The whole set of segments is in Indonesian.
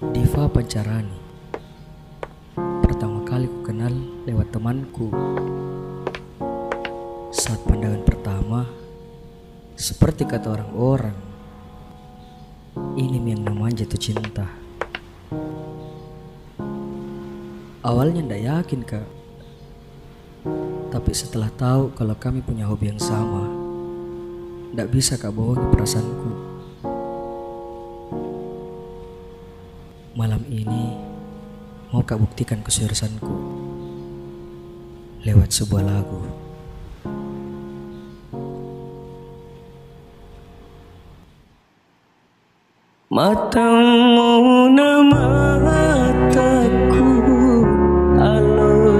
Diva Pancarani. Pertama kali ku kenal lewat temanku. Saat pandangan pertama Seperti kata orang-orang Ini yang namanya jatuh cinta. Awalnya ndak yakin kak. Tapi setelah tahu kalau kami punya hobi yang sama Ndak bisa kak bohongi perasaanku mau kak buktikan keseriusanku lewat sebuah lagu. Matamu nama mataku Alo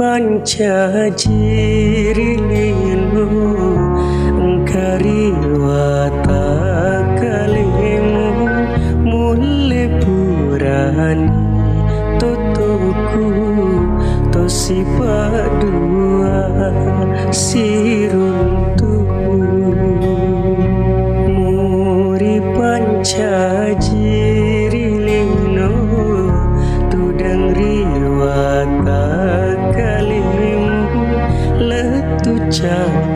Kuri panca jirilinu Engkari wata kalimu Mule purani Totoku Gotcha.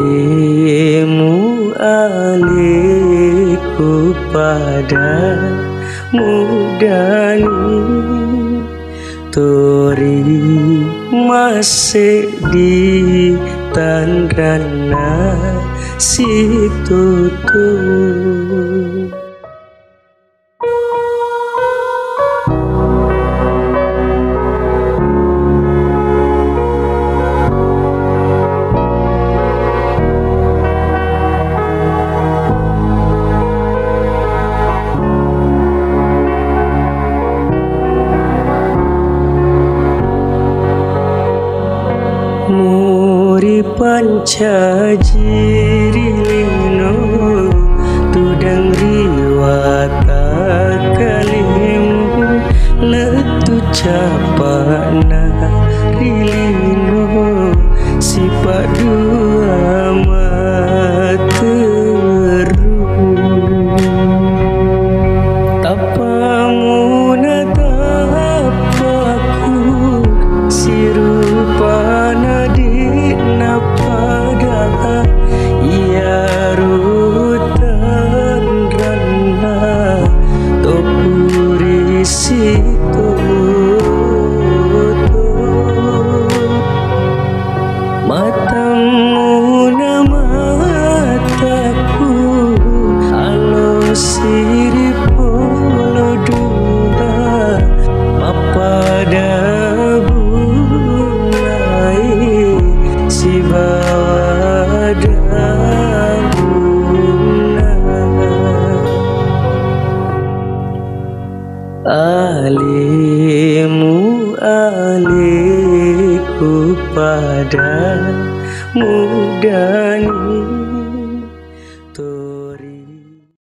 Alimu aliku pada mudani Tori masih di tandrana situ tuh Panca jirilino Tudang riwata kalimu see. Aliku pada mudani